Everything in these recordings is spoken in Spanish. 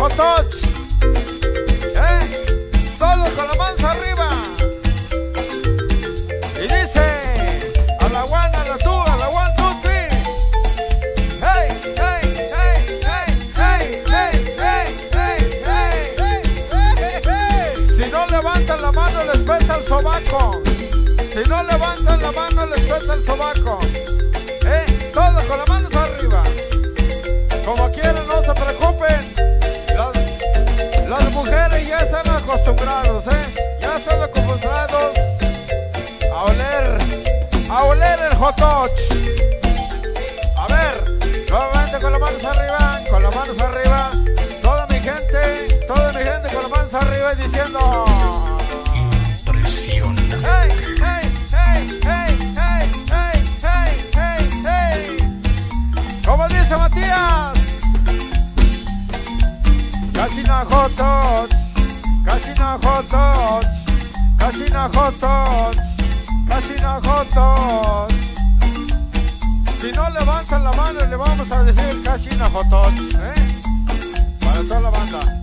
hot touch. ¿Eh? Todos con las manos arriba. Y dice, a la one, a la two, a la one, two, three. Hey, hey, hey, hey, hey, hey, hey, hey, hey, hey, hey. Si no levantan la mano, les pesta el sobaco. Si no levantan la mano, les pesta el sobaco. ¿Eh? Todos con las manos arriba. Como quieran, no se preocupen. Ya están acostumbrados, ¿eh? Ya están acostumbrados a oler, a oler el hot. A ver, nuevamente con las manos arriba, con las manos arriba. Toda mi gente, toda mi gente con las manos arriba y diciendo. Impresionante. Hey, hey, hey, hey, hey, hey, hey, hey, hey. ¿Cómo dice Matías? Casi na hot hot touch, casi na hot. Si no levantan la mano, le vamos a decir casi na hot touch, ¿eh? Para toda la banda.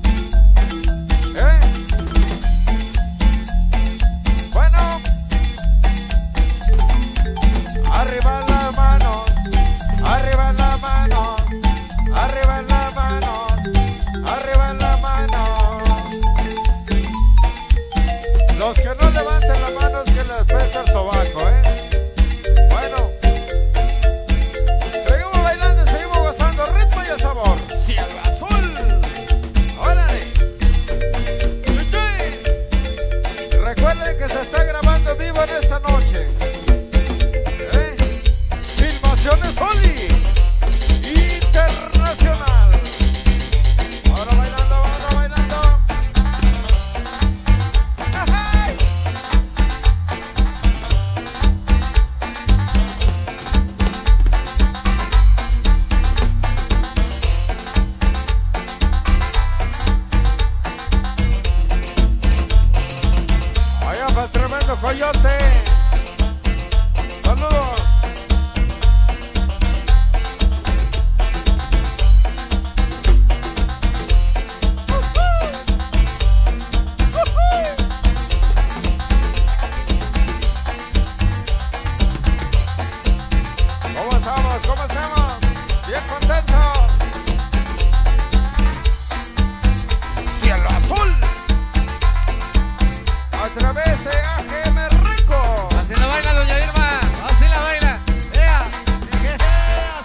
A través de AGM Rico. así la baila Doña Irma, así la baila. ¡Ea!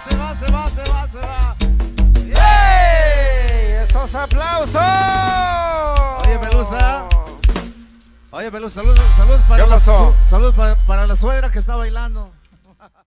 Se va, se va, se va, se va. ¡Ey! ¡Esos aplausos! Oye, Pelusa. Oye, Pelusa, saludos, saludos para, ¿Qué la, para la suegra que está bailando.